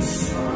inside.